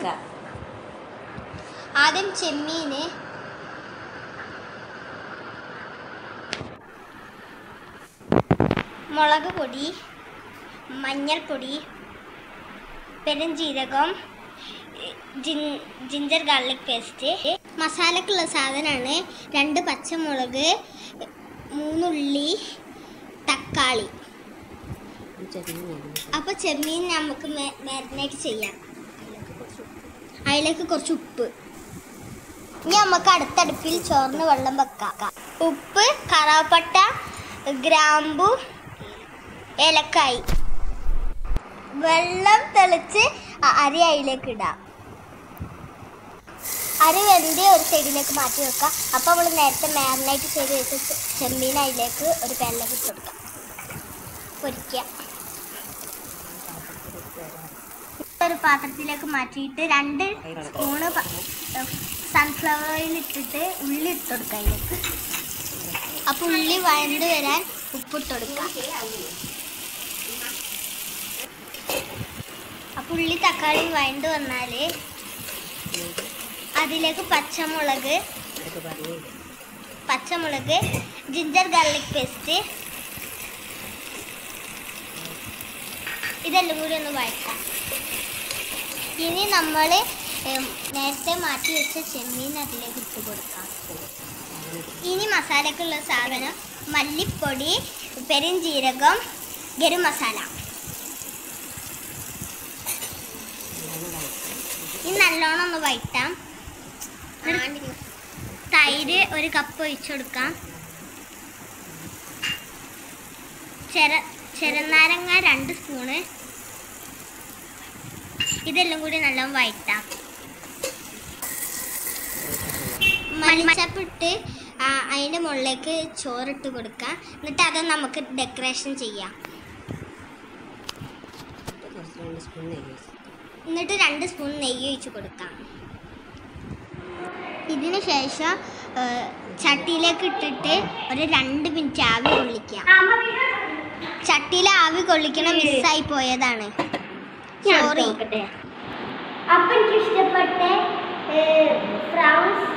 കൊടുക്കുക ആദ്യം ചെമ്മീന്. മുളക് പൊടി മഞ്ഞൾപ്പൊടി പെരുംജീരകം ജിൻ- ജിഞ്ചർ ഗാർലിക് പേസ്റ്റ്. മസാലക്കുള്ള സാധനമാണ് രണ്ട് പച്ചമുളക് മൂന്നുള്ളി തക്കാളി. അപ്പോൾ ചെമ്മീൻ നമുക്ക് മാരിനേറ്റ് ചെയ്യാം. അതിലേക്ക് കുറച്ച് ഉപ്പ്. ഇനി നമുക്ക് അടുത്തടുപ്പിൽ ചോറിന് വെള്ളം വെക്കാം. ഉപ്പ് കറാപ്പട്ട ഗ്രാമ്പു ഏലക്കായി. വെള്ളം തെളിച്ച് അരി അതിലേക്ക് ഇടാം. അരി വെന്തി ഒരു സൈഡിലേക്ക് മാറ്റി വെക്കാം അപ്പോൾ നമ്മൾ നേരത്തെ മാരിനേറ്റ് ചെയ്ത് വെച്ച ചെമ്മീൻ അതിലേക്ക് ഒരു പാനിലേക്ക് ഇട്ട് കൊടുക്കാം. പൊരിക്കുക. ഒരു പാത്രത്തിലേക്ക് മാറ്റിയിട്ട് രണ്ട് സ്പൂണ് സൺഫ്ലവർ ഓയിൽ ഇട്ടിട്ട് ഉള്ളി ഇട്ട് കൊടുക്കുക അതിലേക്ക്. അപ്പോൾ ഉള്ളി വഴണ്ട് വരാൻ ഉപ്പിട്ട് കൊടുക്കുക അപ്പോൾ ഉള്ളി തക്കാളി വഴണ്ട് വന്നാൽ അതിലേക്ക് പച്ചമുളക് പച്ചമുളക് ജിഞ്ചർ ഗാർലിക് പേസ്റ്റ് ഇതെല്ലാം കൂടി ഒന്ന് വഴറ്റാം. ഇനി നമ്മൾ നേരത്തെ മാറ്റി വെച്ച ചെമ്മീൻ അതിലേക്ക് ഇട്ട് കൊടുക്കാം. ഇനി മസാലക്കുള്ള സാധനം മല്ലിപ്പൊടി പെരുംജീരകം ഗരം മസാല. ഇനി നല്ലോണം ഒന്ന് വയറ്റാം തൈര് ഒരു കപ്പ് ഒഴിച്ചു കൊടുക്കാം. ചെറ ചെറുനാരങ്ങ രണ്ട് സ്പൂണ് ഇതെല്ലാം കൂടി നല്ലോണം വഴറ്റാം. മല്ലിച്ചപ്പിട്ട് അതിന്റെ മുകളിലേക്ക് ചോറിട്ട് കൊടുക്കാം എന്നിട്ട് അത് നമുക്ക് ഡെക്കറേഷൻ ചെയ്യാം. എന്നിട്ട് രണ്ട് സ്പൂൺ നെയ്യ് ഒഴിച്ച് കൊടുക്കാം. ഇതിന് ശേഷം ചട്ടിയിലേക്ക് ഇട്ടിട്ട് ഒരു രണ്ട് മിനിറ്റ് ആവി കൊള്ളിക്കാം. ചട്ടിയിൽ ആവി കൊള്ളിക്കണം മിസ്സായി പോയതാണ്. സോറി അപ്പൊ എനിക്ക് ഇഷ്ടപ്പെട്ട ഫ്രൗൺസ്